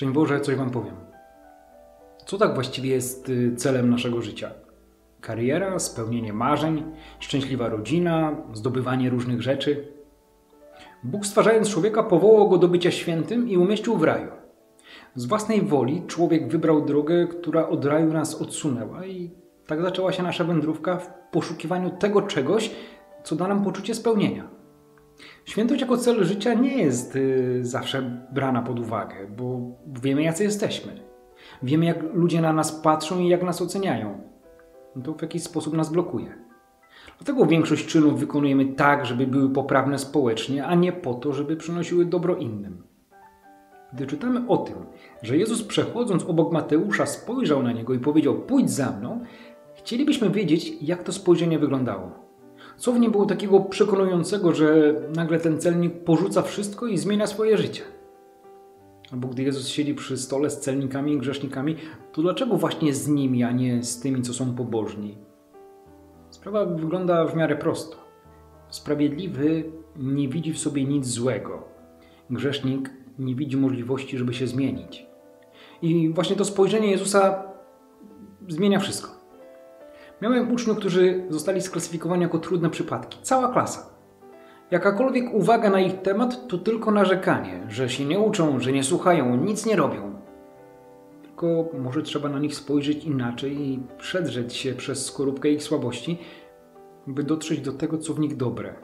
Szczęść Boże, coś Wam powiem. Co tak właściwie jest y, celem naszego życia? Kariera, spełnienie marzeń, szczęśliwa rodzina, zdobywanie różnych rzeczy. Bóg stwarzając człowieka powołał go do bycia świętym i umieścił w raju. Z własnej woli człowiek wybrał drogę, która od raju nas odsunęła i tak zaczęła się nasza wędrówka w poszukiwaniu tego czegoś, co da nam poczucie spełnienia. Świętość jako cel życia nie jest y, zawsze brana pod uwagę, bo wiemy, jacy jesteśmy. Wiemy, jak ludzie na nas patrzą i jak nas oceniają. To w jakiś sposób nas blokuje. Dlatego większość czynów wykonujemy tak, żeby były poprawne społecznie, a nie po to, żeby przynosiły dobro innym. Gdy czytamy o tym, że Jezus przechodząc obok Mateusza spojrzał na niego i powiedział: Pójdź za mną, chcielibyśmy wiedzieć, jak to spojrzenie wyglądało. Co w nim było takiego przekonującego, że nagle ten celnik porzuca wszystko i zmienia swoje życie? Albo gdy Jezus siedzi przy stole z celnikami i grzesznikami, to dlaczego właśnie z nimi, a nie z tymi, co są pobożni? Sprawa wygląda w miarę prosto. Sprawiedliwy nie widzi w sobie nic złego. Grzesznik nie widzi możliwości, żeby się zmienić. I właśnie to spojrzenie Jezusa zmienia wszystko. Miałem uczniów, którzy zostali sklasyfikowani jako trudne przypadki. Cała klasa. Jakakolwiek uwaga na ich temat to tylko narzekanie, że się nie uczą, że nie słuchają, nic nie robią. Tylko może trzeba na nich spojrzeć inaczej i przedrzeć się przez skorupkę ich słabości, by dotrzeć do tego, co w nich dobre.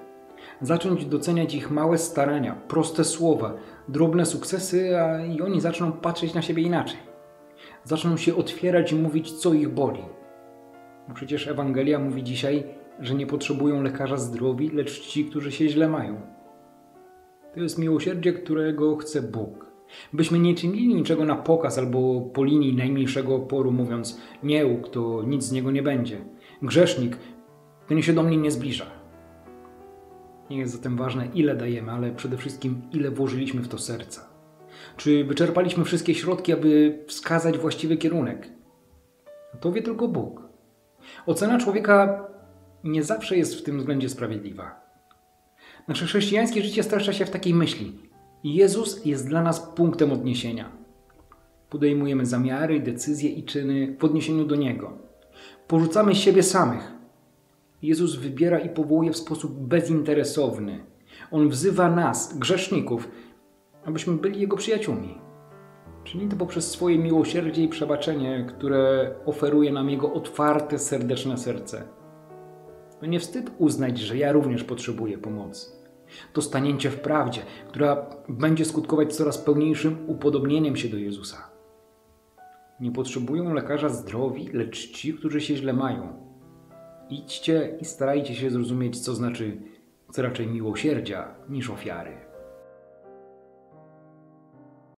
Zacząć doceniać ich małe starania, proste słowa, drobne sukcesy, a i oni zaczną patrzeć na siebie inaczej. Zaczną się otwierać i mówić, co ich boli no przecież Ewangelia mówi dzisiaj, że nie potrzebują lekarza zdrowi, lecz ci, którzy się źle mają. To jest miłosierdzie, którego chce Bóg. Byśmy nie czynili niczego na pokaz albo po linii najmniejszego oporu, mówiąc nieuk, to nic z niego nie będzie. Grzesznik, ten się do mnie nie zbliża. Nie jest zatem ważne, ile dajemy, ale przede wszystkim, ile włożyliśmy w to serca. Czy wyczerpaliśmy wszystkie środki, aby wskazać właściwy kierunek? To wie tylko Bóg. Ocena człowieka nie zawsze jest w tym względzie sprawiedliwa. Nasze chrześcijańskie życie streszcza się w takiej myśli. Jezus jest dla nas punktem odniesienia. Podejmujemy zamiary, decyzje i czyny w odniesieniu do Niego. Porzucamy siebie samych. Jezus wybiera i powołuje w sposób bezinteresowny. On wzywa nas, grzeszników, abyśmy byli Jego przyjaciółmi. Czyni to poprzez swoje miłosierdzie i przebaczenie, które oferuje nam Jego otwarte, serdeczne serce. To nie wstyd uznać, że ja również potrzebuję pomocy. To stanięcie w prawdzie, która będzie skutkować coraz pełniejszym upodobnieniem się do Jezusa. Nie potrzebują lekarza zdrowi, lecz ci, którzy się źle mają. Idźcie i starajcie się zrozumieć, co znaczy co raczej miłosierdzia niż ofiary.